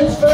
calls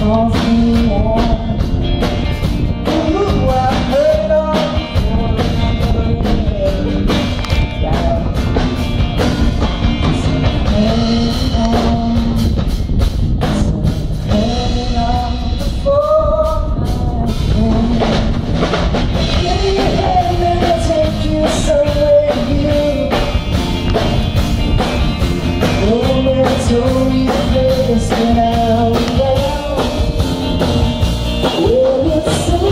sozinho. you see?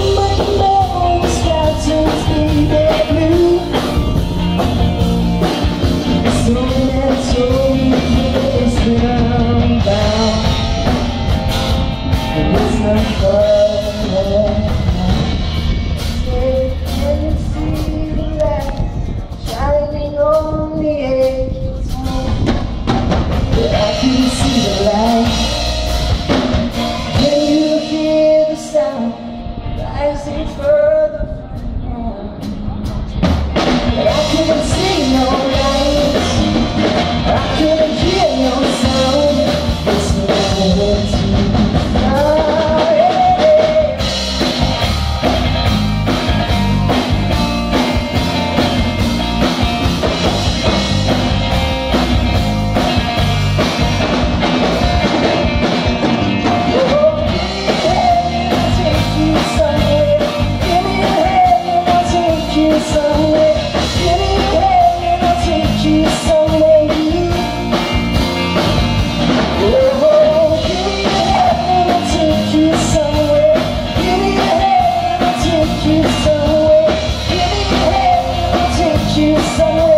somewhere